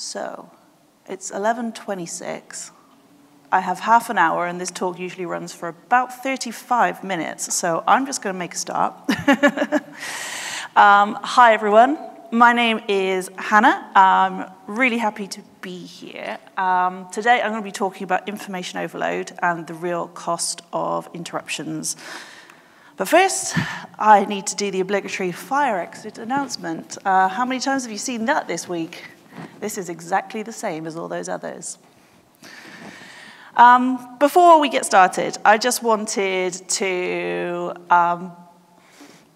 So, it's 11.26. I have half an hour, and this talk usually runs for about 35 minutes, so I'm just going to make a start. um, hi, everyone. My name is Hannah. I'm really happy to be here. Um, today, I'm going to be talking about information overload and the real cost of interruptions. But first, I need to do the obligatory fire exit announcement. Uh, how many times have you seen that this week? This is exactly the same as all those others. Um, before we get started, I just wanted to um,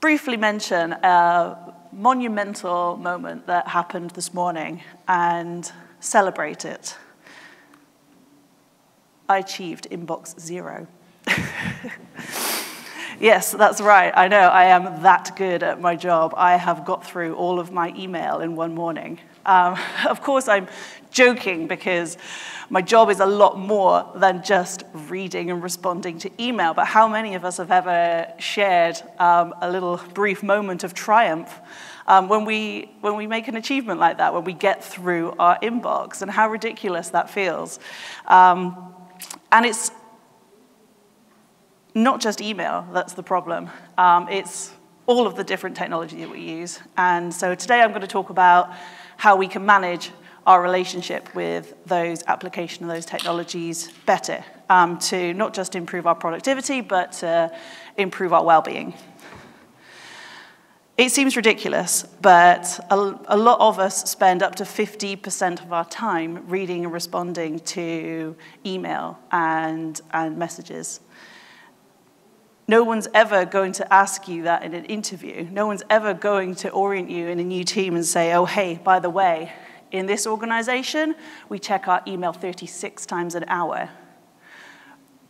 briefly mention a monumental moment that happened this morning and celebrate it. I achieved inbox zero. Yes, that's right. I know I am that good at my job. I have got through all of my email in one morning. Um, of course, I'm joking because my job is a lot more than just reading and responding to email. But how many of us have ever shared um, a little brief moment of triumph um, when, we, when we make an achievement like that, when we get through our inbox, and how ridiculous that feels? Um, and it's not just email that's the problem. Um, it's all of the different technology that we use. And so today I'm going to talk about how we can manage our relationship with those application of those technologies better um, to not just improve our productivity, but to improve our well-being. It seems ridiculous, but a, a, lot of us spend up to 50% of our time reading and responding to email and, and messages. No one's ever going to ask you that in an interview. No one's ever going to orient you in a new team and say, oh, hey, by the way, in this organization, we check our email 36 times an hour.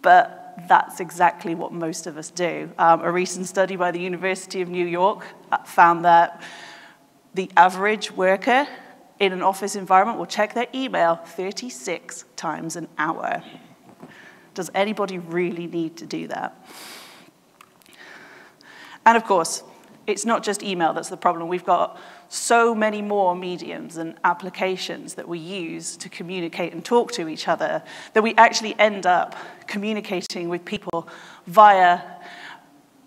But that's exactly what most of us do. Um, a recent study by the University of New York uh, found that the average worker in an office environment will check their email 36 times an hour. Does anybody really need to do that? And of course, it's not just email that's the problem. We've got so many more mediums and applications that we use to communicate and talk to each other that we actually end up communicating with people via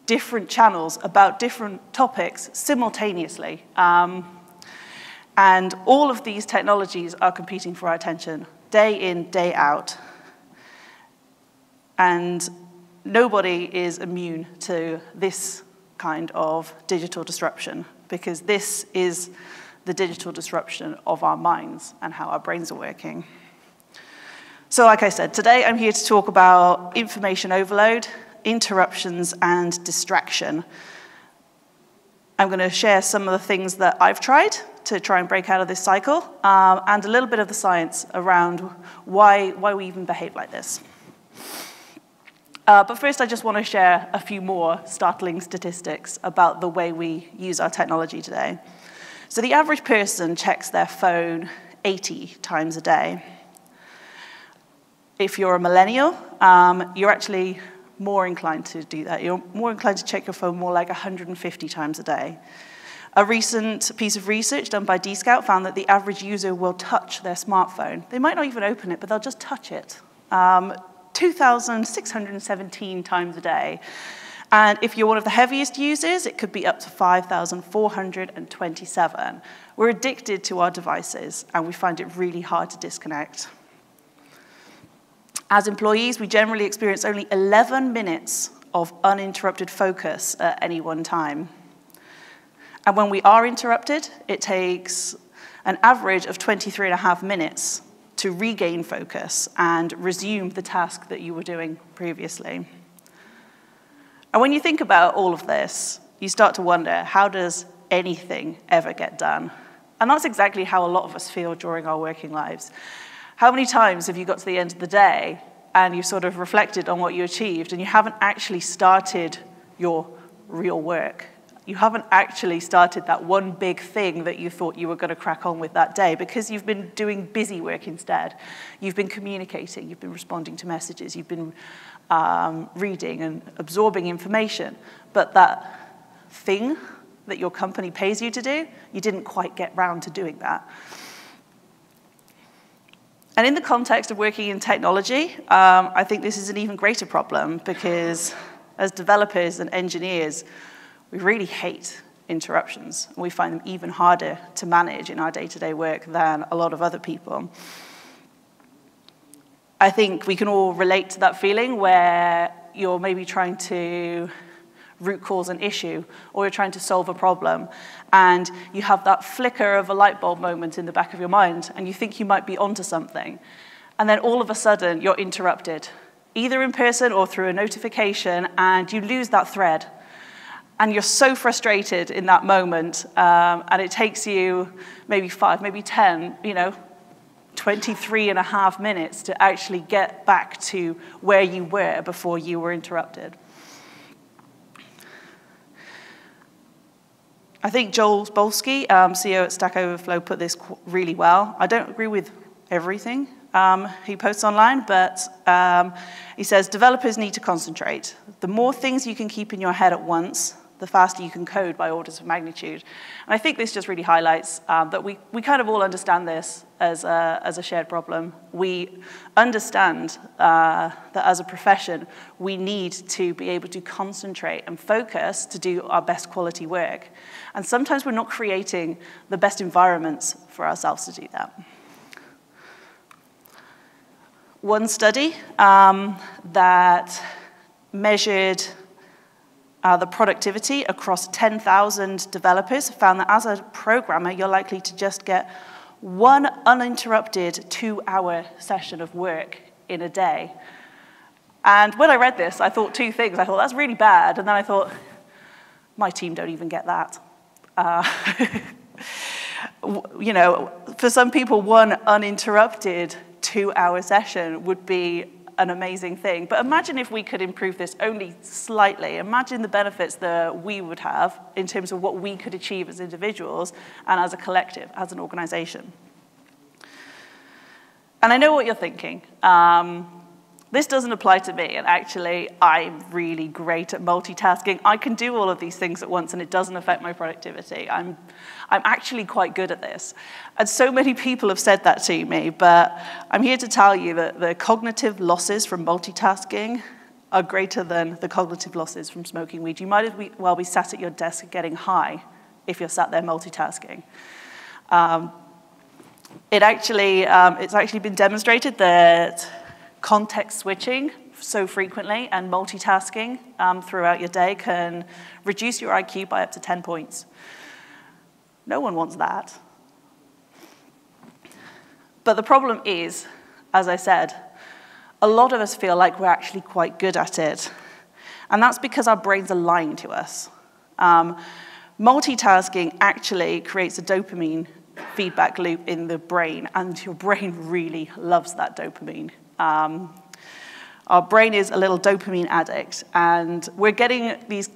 different channels about different topics simultaneously. Um, and all of these technologies are competing for our attention day in, day out. And nobody is immune to this kind of digital disruption because this is the digital disruption of our minds and how our brains are working. So like I said, today I'm here to talk about information overload, interruptions, and distraction. I'm going to share some of the things that I've tried to try and break out of this cycle, um, and a little bit of the science around why, why we even behave like this. Uh, but first, I just want to share a few more startling statistics about the way we use our technology today. So the average person checks their phone 80 times a day. If you're a millennial, um, you're actually more inclined to do that. You're more inclined to check your phone more like 150 times a day. A recent piece of research done by Dscout found that the average user will touch their smartphone. They might not even open it, but they'll just touch it. Um, 2,617 times a day. And if you're one of the heaviest users, it could be up to 5,427. We're addicted to our devices, and we find it really hard to disconnect. As employees, we generally experience only 11 minutes of uninterrupted focus at any one time. And when we are interrupted, it takes an average of 23 and a half minutes to regain focus and resume the task that you were doing previously. And when you think about all of this, you start to wonder, how does anything ever get done? And that's exactly how a lot of us feel during our working lives. How many times have you got to the end of the day and you've sort of reflected on what you achieved and you haven't actually started your real work? You haven't actually started that one big thing that you thought you were going to crack on with that day because you've been doing busy work instead. You've been communicating, you've been responding to messages, you've been um, reading and absorbing information. But that thing that your company pays you to do, you didn't quite get round to doing that. And in the context of working in technology, um, I think this is an even greater problem because as developers and engineers, we really hate interruptions. And we find them even harder to manage in our day-to-day -day work than a lot of other people. I think we can all relate to that feeling where you're maybe trying to root cause an issue or you're trying to solve a problem and you have that flicker of a light bulb moment in the back of your mind and you think you might be onto something and then all of a sudden you're interrupted either in person or through a notification and you lose that thread and you're so frustrated in that moment um, and it takes you maybe five maybe ten you know 23 and a half minutes to actually get back to where you were before you were interrupted I think Joel Spolsky, um, CEO at Stack Overflow, put this really well. I don't agree with everything um, he posts online, but um, he says developers need to concentrate. The more things you can keep in your head at once, the faster you can code by orders of magnitude. And I think this just really highlights um, that we, we kind of all understand this as a, as a shared problem. We understand uh, that as a profession, we need to be able to concentrate and focus to do our best quality work. And sometimes we're not creating the best environments for ourselves to do that. One study um, that measured uh, the productivity across 10,000 developers found that as a programmer, you're likely to just get one uninterrupted two-hour session of work in a day. And when I read this, I thought two things. I thought, that's really bad. And then I thought, my team don't even get that. Uh, you know, for some people, one uninterrupted two-hour session would be an amazing thing. But imagine if we could improve this only slightly. Imagine the benefits that we would have in terms of what we could achieve as individuals and as a collective, as an organization. And I know what you're thinking. Um, this doesn't apply to me, and actually, I'm really great at multitasking. I can do all of these things at once, and it doesn't affect my productivity. I'm, I'm actually quite good at this. And so many people have said that to me, but I'm here to tell you that the cognitive losses from multitasking are greater than the cognitive losses from smoking weed. You might as well be sat at your desk getting high if you're sat there multitasking. Um, it actually, um, it's actually been demonstrated that context switching so frequently and multitasking um, throughout your day can reduce your IQ by up to 10 points. No one wants that. But the problem is, as I said, a lot of us feel like we're actually quite good at it. And that's because our brains are lying to us. Um, multitasking actually creates a dopamine feedback loop in the brain, and your brain really loves that dopamine. Um, our brain is a little dopamine addict, and we're getting these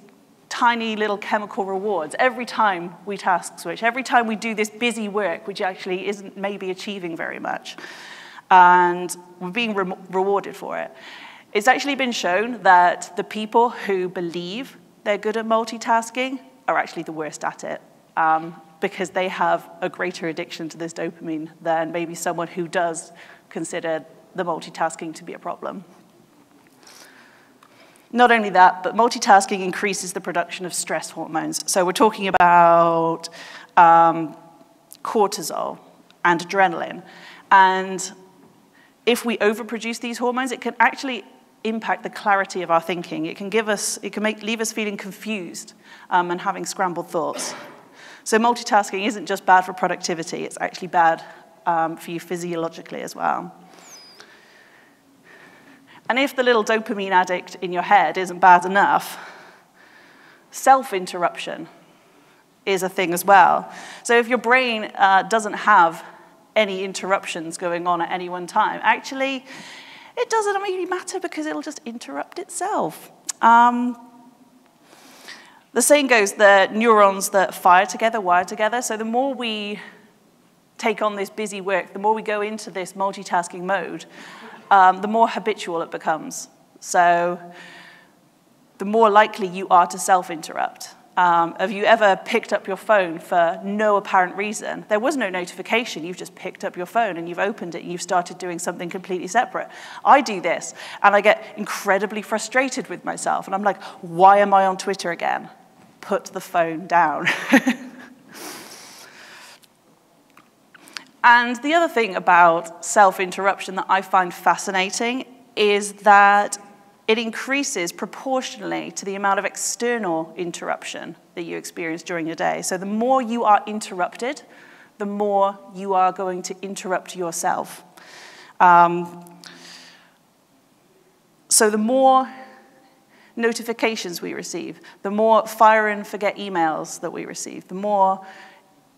tiny little chemical rewards every time we task switch, every time we do this busy work, which actually isn't maybe achieving very much. And we're being re rewarded for it. It's actually been shown that the people who believe they're good at multitasking are actually the worst at it um, because they have a greater addiction to this dopamine than maybe someone who does consider the multitasking to be a problem. Not only that, but multitasking increases the production of stress hormones. So we're talking about um, cortisol and adrenaline. And if we overproduce these hormones, it can actually impact the clarity of our thinking. It can give us, it can make, leave us feeling confused um, and having scrambled thoughts. So multitasking isn't just bad for productivity, it's actually bad um, for you physiologically as well. And if the little dopamine addict in your head isn't bad enough, self-interruption is a thing as well. So if your brain uh, doesn't have any interruptions going on at any one time, actually, it doesn't really matter because it'll just interrupt itself. Um, the saying goes that neurons that fire together wire together. So the more we take on this busy work, the more we go into this multitasking mode, um, the more habitual it becomes. So the more likely you are to self-interrupt. Um, have you ever picked up your phone for no apparent reason? There was no notification. You've just picked up your phone and you've opened it and you've started doing something completely separate. I do this and I get incredibly frustrated with myself. And I'm like, why am I on Twitter again? Put the phone down. and the other thing about self interruption that I find fascinating is that it increases proportionally to the amount of external interruption that you experience during your day. So the more you are interrupted, the more you are going to interrupt yourself. Um, so the more notifications we receive, the more fire and forget emails that we receive, the more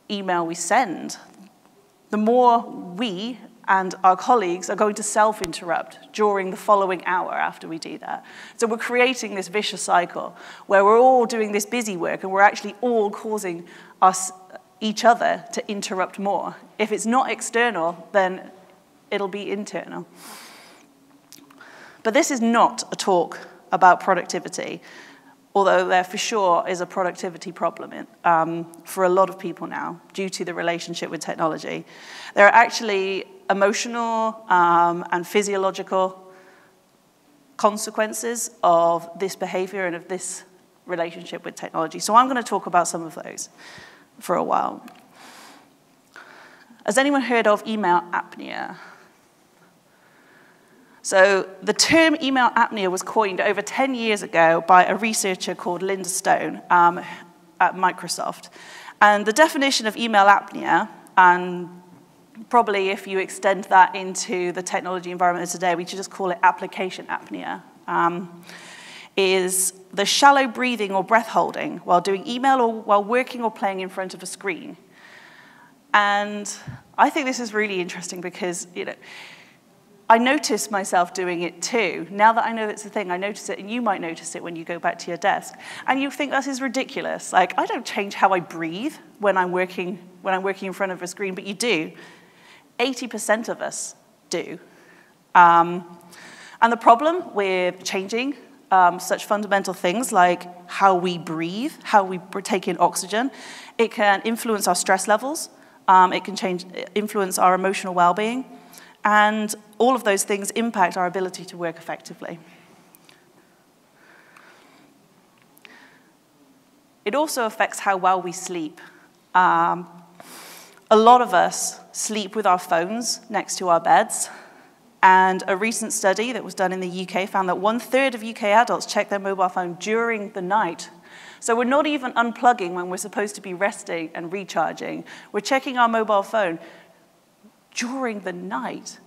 email we send, the more we and our colleagues are going to self-interrupt during the following hour after we do that. So we're creating this vicious cycle where we're all doing this busy work and we're actually all causing us, each other to interrupt more. If it's not external, then it'll be internal. But this is not a talk about productivity although there for sure is a productivity problem in, um, for a lot of people now due to the relationship with technology. There are actually emotional um, and physiological consequences of this behavior and of this relationship with technology. So I'm going to talk about some of those for a while. Has anyone heard of email apnea? So the term email apnea was coined over 10 years ago by a researcher called Linda Stone um, at Microsoft. And the definition of email apnea, and probably if you extend that into the technology environment today, we should just call it application apnea, um, is the shallow breathing or breath holding while doing email or while working or playing in front of a screen. And I think this is really interesting because, you know, I notice myself doing it too. Now that I know it's a thing, I notice it, and you might notice it when you go back to your desk. And you think this is ridiculous. Like, I don't change how I breathe when I'm working, when I'm working in front of a screen, but you do. 80% of us do. Um, and the problem with changing um, such fundamental things like how we breathe, how we take in oxygen, it can influence our stress levels, um, it can change, influence our emotional well-being, and all of those things impact our ability to work effectively. It also affects how well we sleep. Um, a lot of us sleep with our phones next to our beds. And a recent study that was done in the UK found that one third of UK adults check their mobile phone during the night. So we're not even unplugging when we're supposed to be resting and recharging. We're checking our mobile phone during the night.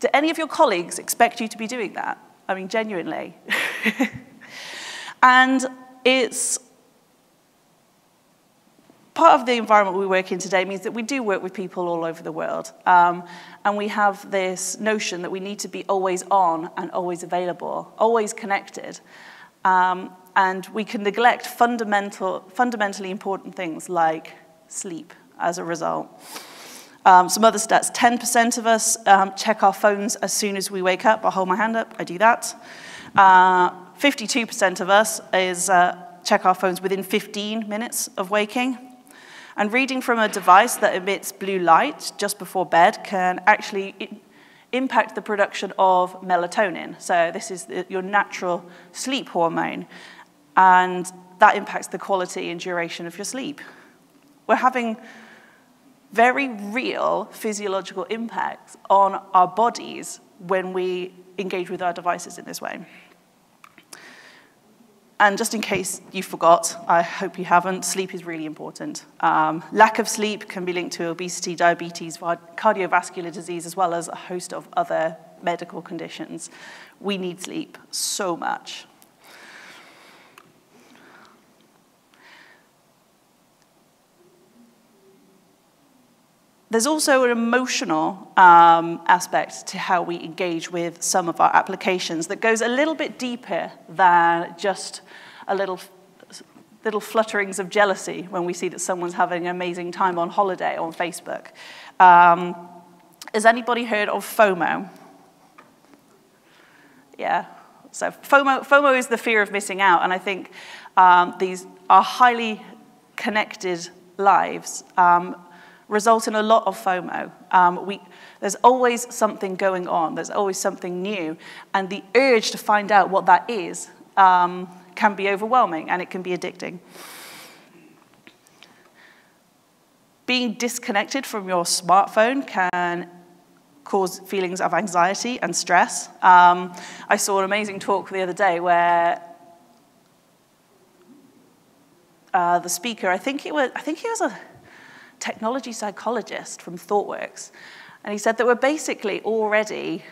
Do any of your colleagues expect you to be doing that? I mean, genuinely. and it's part of the environment we work in today means that we do work with people all over the world. Um, and we have this notion that we need to be always on and always available, always connected. Um, and we can neglect fundamental, fundamentally important things like sleep as a result. Um, some other stats 10% of us um, check our phones as soon as we wake up. I'll hold my hand up, I do that. 52% uh, of us is uh, check our phones within 15 minutes of waking. And reading from a device that emits blue light just before bed can actually impact the production of melatonin. So this is the, your natural sleep hormone. And that impacts the quality and duration of your sleep. We're having very real physiological impacts on our bodies when we engage with our devices in this way. And just in case you forgot, I hope you haven't, sleep is really important. Um, lack of sleep can be linked to obesity, diabetes, cardiovascular disease, as well as a host of other medical conditions. We need sleep so much. There's also an emotional um, aspect to how we engage with some of our applications that goes a little bit deeper than just a little, little flutterings of jealousy when we see that someone's having an amazing time on holiday on Facebook. Um, has anybody heard of FOMO? Yeah. So FOMO, FOMO is the fear of missing out, and I think um, these are highly connected lives um, result in a lot of FOMO. Um, we, there's always something going on. There's always something new. And the urge to find out what that is um, can be overwhelming and it can be addicting. Being disconnected from your smartphone can cause feelings of anxiety and stress. Um, I saw an amazing talk the other day where uh, the speaker, I think, it was, I think he was a technology psychologist from ThoughtWorks, and he said that we're basically already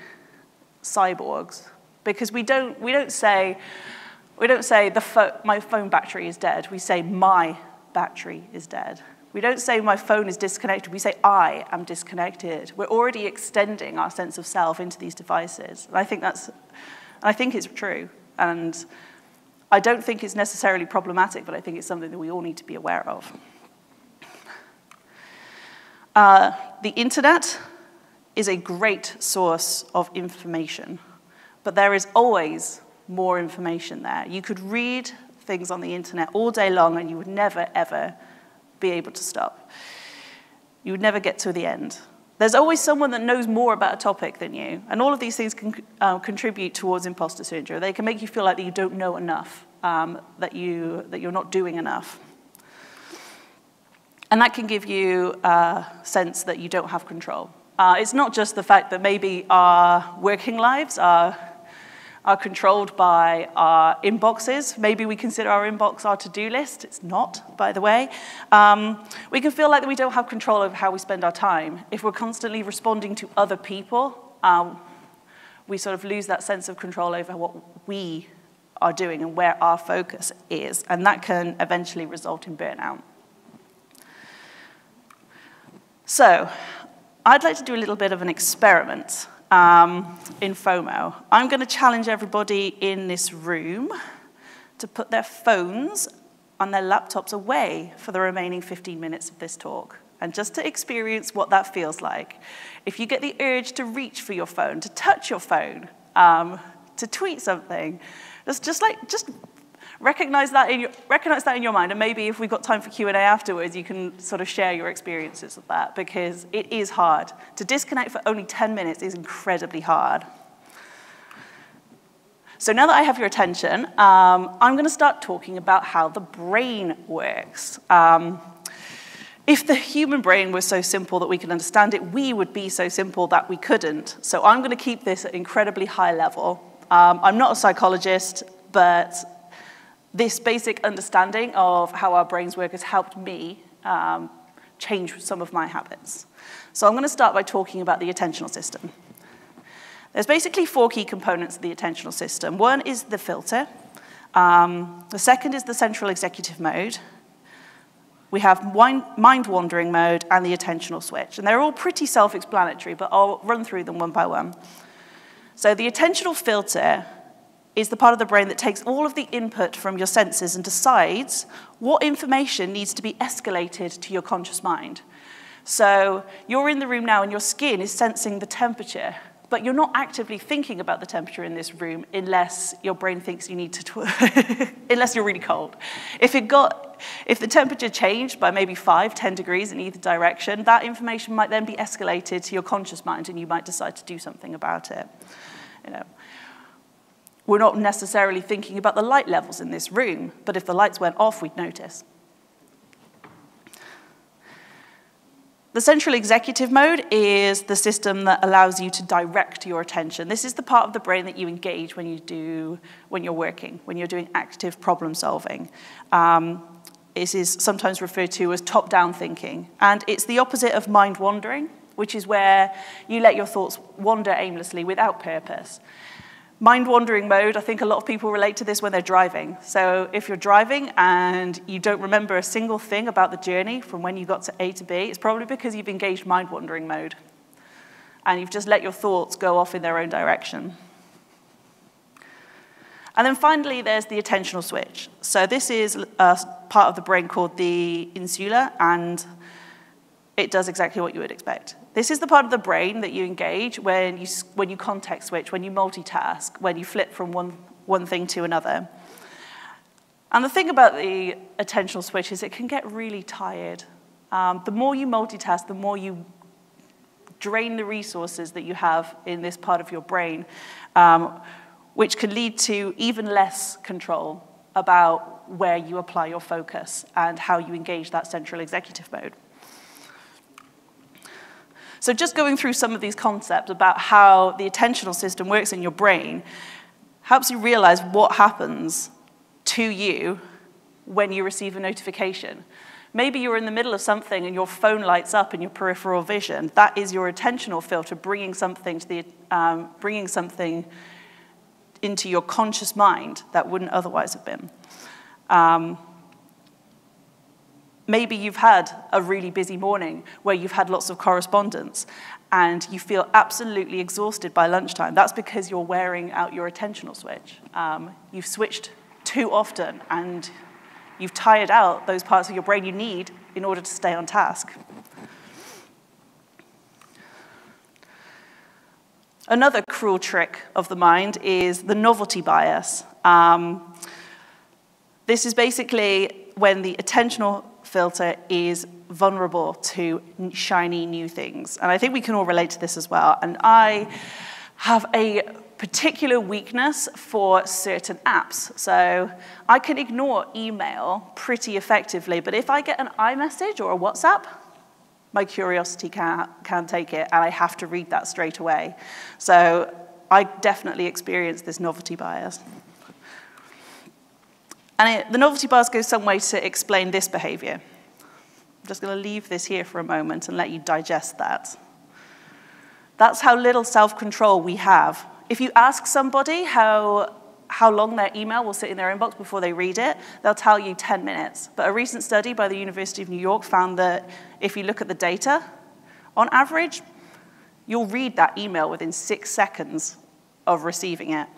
cyborgs because we don't, we don't say, we don't say the fo my phone battery is dead. We say my battery is dead. We don't say my phone is disconnected. We say I am disconnected. We're already extending our sense of self into these devices. And I think that's, I think it's true. And I don't think it's necessarily problematic, but I think it's something that we all need to be aware of. Uh, the internet is a great source of information, but there is always more information there. You could read things on the internet all day long and you would never, ever be able to stop. You would never get to the end. There's always someone that knows more about a topic than you, and all of these things can uh, contribute towards imposter syndrome. They can make you feel like you don't know enough, um, that, you, that you're not doing enough. And that can give you a sense that you don't have control. Uh, it's not just the fact that maybe our working lives are are controlled by our inboxes. Maybe we consider our inbox our to-do list. It's not, by the way. Um, we can feel like we don't have control over how we spend our time. If we're constantly responding to other people, um, we sort of lose that sense of control over what we are doing and where our focus is, and that can eventually result in burnout. So, I'd like to do a little bit of an experiment um, in FOMO. I'm going to challenge everybody in this room to put their phones and their laptops away for the remaining 15 minutes of this talk and just to experience what that feels like. If you get the urge to reach for your phone, to touch your phone, um, to tweet something, just, just like, just recognize that, in your, recognize that in your mind, and maybe if we've got time for Q&A afterwards, you can sort of share your experiences of that, because it is hard. To disconnect for only 10 minutes is incredibly hard. So now that I have your attention, um, I'm going to start talking about how the brain works. Um, if the human brain was so simple that we could understand it, we would be so simple that we couldn't. So I'm going to keep this at incredibly high level. Um, I'm not a psychologist, but this basic understanding of how our brains work has helped me um, change some of my habits. So I'm going to start by talking about the attentional system. There's basically four key components of the attentional system. One is the filter. Um, the second is the central executive mode. We have mind-wandering mode and the attentional switch. And they're all pretty self-explanatory, but I'll run through them one by one. So the attentional filter is the part of the brain that takes all of the input from your senses and decides what information needs to be escalated to your conscious mind. So you're in the room now and your skin is sensing the temperature, but you're not actively thinking about the temperature in this room unless your brain thinks you need to, unless you're really cold. If it got, if the temperature changed by maybe five, 10 degrees in either direction, that information might then be escalated to your conscious mind and you might decide to do something about it. You know. We're not necessarily thinking about the light levels in this room, but if the lights went off, we'd notice. The central executive mode is the system that allows you to direct your attention. This is the part of the brain that you engage when, you do, when you're working, when you're doing active problem solving. Um, this is sometimes referred to as top-down thinking. And it's the opposite of mind wandering, which is where you let your thoughts wander aimlessly without purpose. Mind wandering mode, I think a lot of people relate to this when they're driving. So if you're driving and you don't remember a single thing about the journey from when you got to A to B, it's probably because you've engaged mind wandering mode. And you've just let your thoughts go off in their own direction. And then finally, there's the attentional switch. So this is a part of the brain called the insula, and it does exactly what you would expect. This is the part of the brain that you engage when you, when you context switch, when you multitask, when you flip from one, one thing to another. And the thing about the attentional switch is it can get really tired. Um, the more you multitask, the more you drain the resources that you have in this part of your brain, um, which can lead to even less control about where you apply your focus and how you engage that central executive mode. So just going through some of these concepts about how the attentional system works in your brain helps you realize what happens to you when you receive a notification. Maybe you're in the middle of something and your phone lights up in your peripheral vision. That is your attentional filter bringing something, to the, um, bringing something into your conscious mind that wouldn't otherwise have been. Um, maybe you've had a really busy morning where you've had lots of correspondence and you feel absolutely exhausted by lunchtime. That's because you're wearing out your attentional switch. Um, you've switched too often and you've tired out those parts of your brain you need in order to stay on task. Another cruel trick of the mind is the novelty bias. Um, this is basically when the attentional filter is vulnerable to shiny new things. And I think we can all relate to this as well. And I have a particular weakness for certain apps. So I can ignore email pretty effectively, but if I get an iMessage or a WhatsApp, my curiosity can, can take it, and I have to read that straight away. So I definitely experience this novelty bias. And it, the novelty bias go some way to explain this behavior. I'm just going to leave this here for a moment and let you digest that. That's how little self-control we have if you ask somebody how, how long their email will sit in their inbox before they read it, they'll tell you 10 minutes. But a recent study by the University of New York found that if you look at the data, on average, you'll read that email within six seconds of receiving it.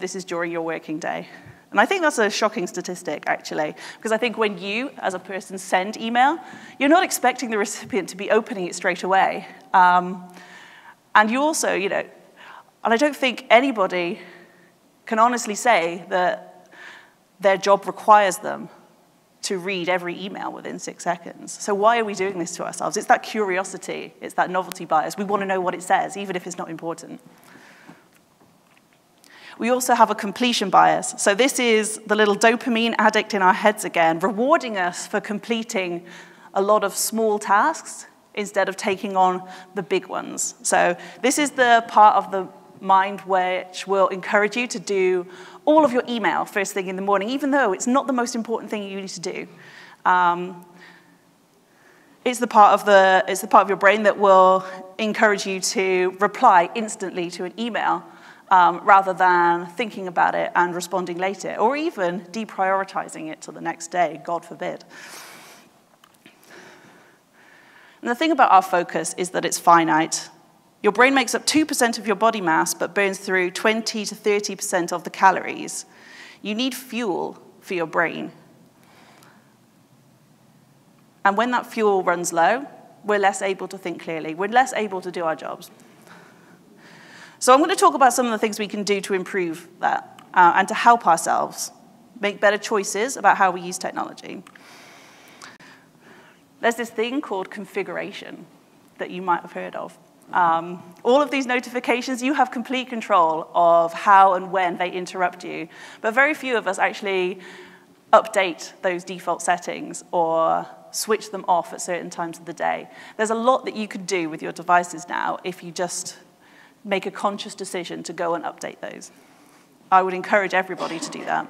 This is during your working day. And I think that's a shocking statistic, actually, because I think when you, as a person, send email, you're not expecting the recipient to be opening it straight away. Um, and you also, you know, and I don't think anybody can honestly say that their job requires them to read every email within six seconds. So why are we doing this to ourselves? It's that curiosity, it's that novelty bias. We want to know what it says, even if it's not important. We also have a completion bias. So this is the little dopamine addict in our heads again, rewarding us for completing a lot of small tasks instead of taking on the big ones. So this is the part of the mind which will encourage you to do all of your email first thing in the morning, even though it's not the most important thing you need to do. Um, it's the part of the it's the part of your brain that will encourage you to reply instantly to an email um, rather than thinking about it and responding later, or even deprioritizing it to the next day. God forbid. And the thing about our focus is that it's finite. Your brain makes up 2% of your body mass, but burns through 20 to 30% of the calories. You need fuel for your brain. And when that fuel runs low, we're less able to think clearly. We're less able to do our jobs. So I'm going to talk about some of the things we can do to improve that uh, and to help ourselves make better choices about how we use technology. There's this thing called configuration that you might have heard of. Um, all of these notifications, you have complete control of how and when they interrupt you. But very few of us actually update those default settings or switch them off at certain times of the day. There's a lot that you could do with your devices now if you just make a conscious decision to go and update those. I would encourage everybody to do that.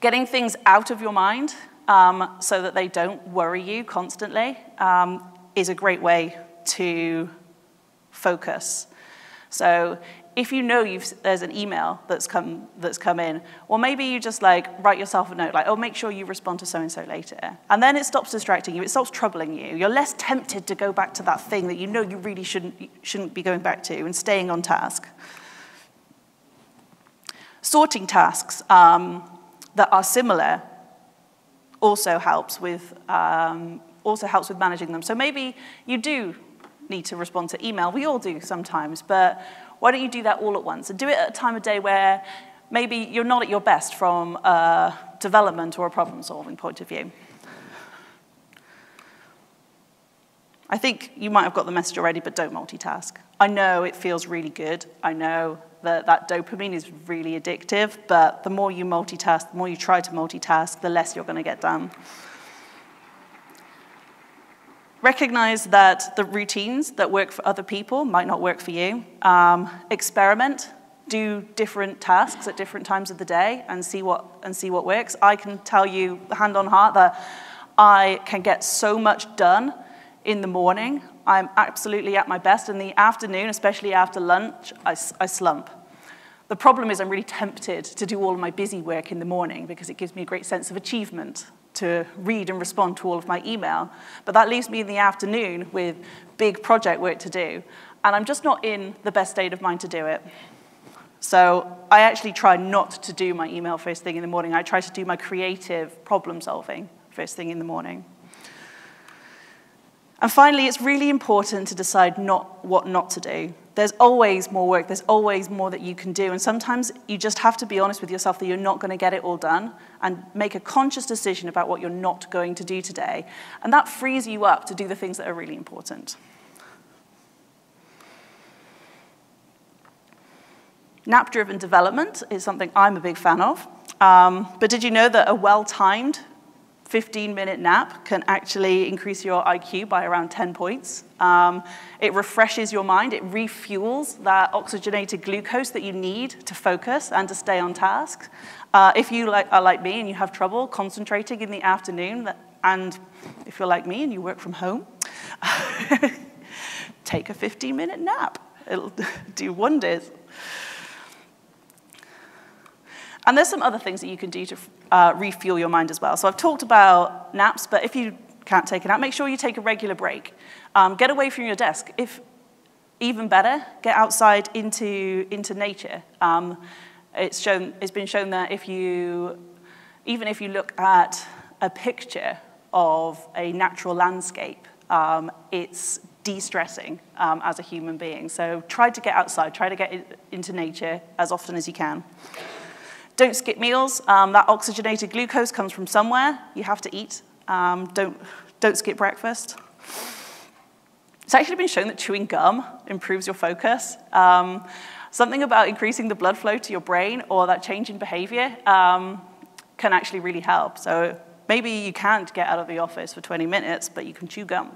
Getting things out of your mind um, so that they don't worry you constantly um, is a great way to focus. So if you know there's an email that's come, that's come in, well, maybe you just like write yourself a note, like, oh, make sure you respond to so-and-so later. And then it stops distracting you, it stops troubling you. You're less tempted to go back to that thing that you know you really shouldn't, shouldn't be going back to and staying on task. Sorting tasks um, that are similar also helps with um, also helps with managing them. So maybe you do need to respond to email. We all do sometimes, but why don't you do that all at once? And do it at a time of day where maybe you're not at your best from a development or a problem-solving point of view. I think you might have got the message already, but don't multitask. I know it feels really good. I know that that dopamine is really addictive, but the more you multitask, the more you try to multitask, the less you're going to get done. Recognize that the routines that work for other people might not work for you. Um, experiment, do different tasks at different times of the day and see what, and see what works. I can tell you, hand on heart, that I can get so much done in the morning. I'm absolutely at my best. In the afternoon, especially after lunch, I, I slump. The problem is I'm really tempted to do all of my busy work in the morning because it gives me a great sense of achievement to read and respond to all of my email. But that leaves me in the afternoon with big project work to do. And I'm just not in the best state of mind to do it. So I actually try not to do my email first thing in the morning. I try to do my creative problem solving first thing in the morning. And finally, it's really important to decide not what not to do. There's always more work, there's always more that you can do, and sometimes you just have to be honest with yourself that you're not going to get it all done and make a conscious decision about what you're not going to do today. And that frees you up to do the things that are really important. Nap driven development is something I'm a big fan of. Um, but did you know that a well timed 15 minute nap can actually increase your IQ by around 10 points. Um, it refreshes your mind, it refuels that oxygenated glucose that you need to focus and to stay on task. Uh, if you like, are like me and you have trouble concentrating in the afternoon, and if you're like me and you work from home, take a 15 minute nap. It'll do wonders. And there's some other things that you can do to uh, refuel your mind as well. So I've talked about naps, but if you can't take a nap, make sure you take a regular break. Um, get away from your desk. If even better, get outside into, into nature. Um, it's, shown, it's been shown that if you, even if you look at a picture of a natural landscape, um, it's de-stressing um, as a human being. So try to get outside, try to get into nature as often as you can. Don't skip meals. Um, that oxygenated glucose comes from somewhere. You have to eat. Um, don't, don't skip breakfast. It's actually been shown that chewing gum improves your focus. Um, something about increasing the blood flow to your brain or that change in behavior um, can actually really help. So maybe you can't get out of the office for 20 minutes, but you can chew gum.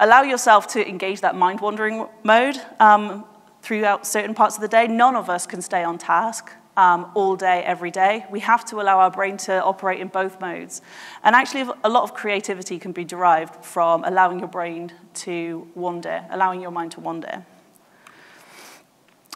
Allow yourself to engage that mind wandering mode. Um, throughout certain parts of the day. None of us can stay on task um, all day, every day. We have to allow our brain to operate in both modes. And actually, a lot of creativity can be derived from allowing your brain to wander, allowing your mind to wander.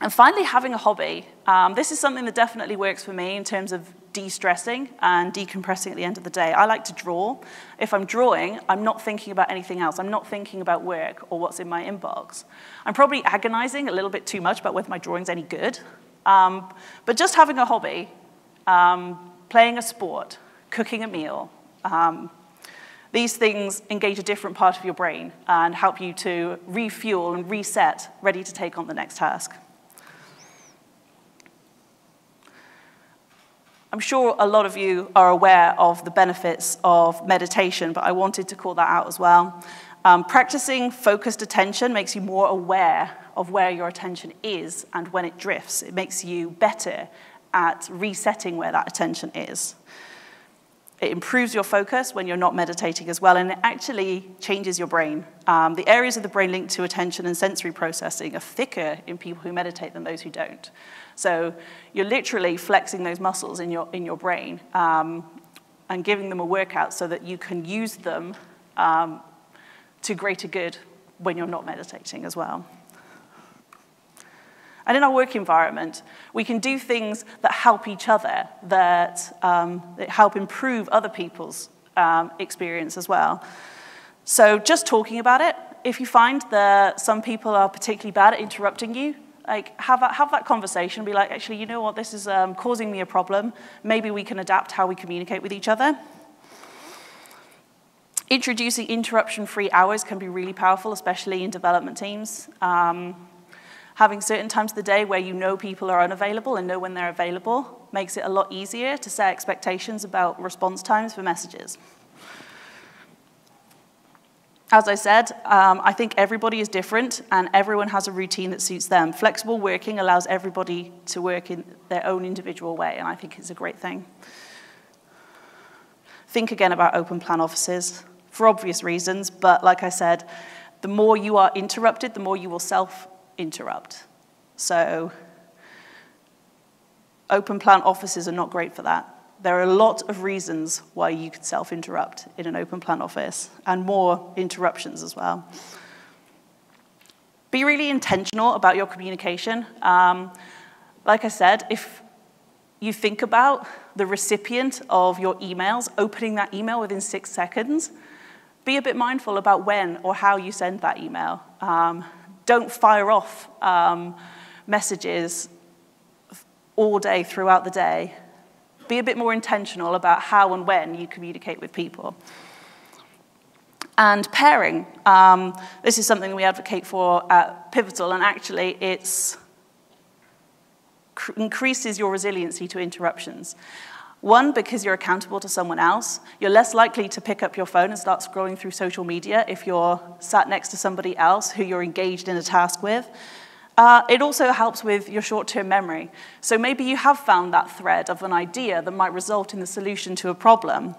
And finally, having a hobby. Um, this is something that definitely works for me in terms of de-stressing and decompressing at the end of the day. I like to draw. If I'm drawing, I'm not thinking about anything else. I'm not thinking about work or what's in my inbox. I'm probably agonizing a little bit too much about whether my drawing's any good. Um, but just having a hobby, um, playing a sport, cooking a meal, um, these things engage a different part of your brain and help you to refuel and reset, ready to take on the next task. I'm sure a lot of you are aware of the benefits of meditation, but I wanted to call that out as well. Um, practicing focused attention makes you more aware of where your attention is and when it drifts. It makes you better at resetting where that attention is. It improves your focus when you're not meditating as well, and it actually changes your brain. Um, the areas of the brain linked to attention and sensory processing are thicker in people who meditate than those who don't. So you're literally flexing those muscles in your, in your brain um, and giving them a workout so that you can use them um, to greater good when you're not meditating as well. And in our work environment, we can do things that help each other, that, um, that help improve other people's um, experience as well. So just talking about it, if you find that some people are particularly bad at interrupting you, like have that, have that conversation, be like, actually, you know what, this is um, causing me a problem. Maybe we can adapt how we communicate with each other. Introducing interruption-free hours can be really powerful, especially in development teams. Um, Having certain times of the day where you know people are unavailable and know when they're available makes it a lot easier to set expectations about response times for messages. As I said, um, I think everybody is different and everyone has a routine that suits them. Flexible working allows everybody to work in their own individual way, and I think it's a great thing. Think again about open plan offices for obvious reasons, but like I said, the more you are interrupted, the more you will self-interrupt. So open plan offices are not great for that. There are a lot of reasons why you could self-interrupt in an open plan office, and more interruptions as well. Be really intentional about your communication. Um, like I said, if you think about the recipient of your emails opening that email within six seconds, be a bit mindful about when or how you send that email. Um, don't fire off um, messages all day throughout the day be a bit more intentional about how and when you communicate with people. And pairing, um, this is something we advocate for at Pivotal, and actually it increases your resiliency to interruptions. One, because you're accountable to someone else. You're less likely to pick up your phone and start scrolling through social media if you're sat next to somebody else who you're engaged in a task with. Uh, it also helps with your short-term memory. So maybe you have found that thread of an idea that might result in the solution to a problem,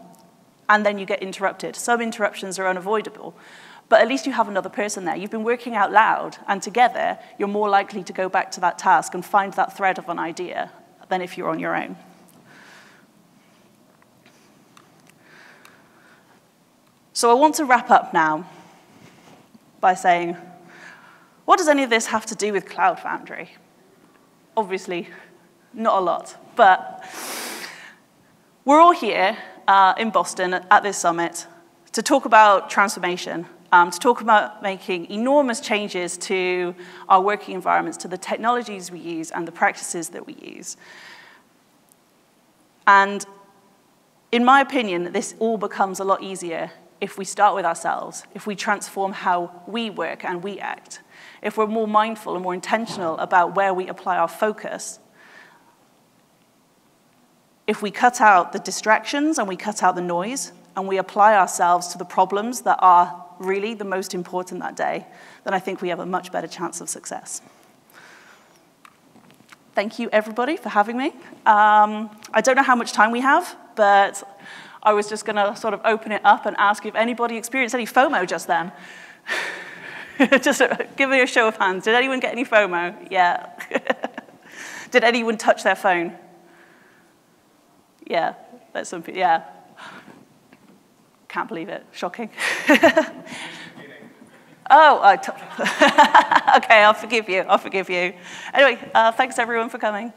and then you get interrupted. Some interruptions are unavoidable, but at least you have another person there. You've been working out loud, and together you're more likely to go back to that task and find that thread of an idea than if you're on your own. So I want to wrap up now by saying, what does any of this have to do with Cloud Foundry? Obviously, not a lot, but we're all here uh, in Boston at this summit to talk about transformation, um, to talk about making enormous changes to our working environments, to the technologies we use and the practices that we use. And in my opinion, this all becomes a lot easier if we start with ourselves, if we transform how we work and we act if we're more mindful and more intentional about where we apply our focus, if we cut out the distractions and we cut out the noise and we apply ourselves to the problems that are really the most important that day, then I think we have a much better chance of success. Thank you, everybody, for having me. Um, I don't know how much time we have, but I was just going to sort of open it up and ask if anybody experienced any FOMO just then. Just give me a show of hands. Did anyone get any FOMO? Yeah. Did anyone touch their phone? Yeah, that's some, yeah. Can't believe it. Shocking. oh, okay, I'll forgive you. I'll forgive you. Anyway, uh, thanks everyone for coming.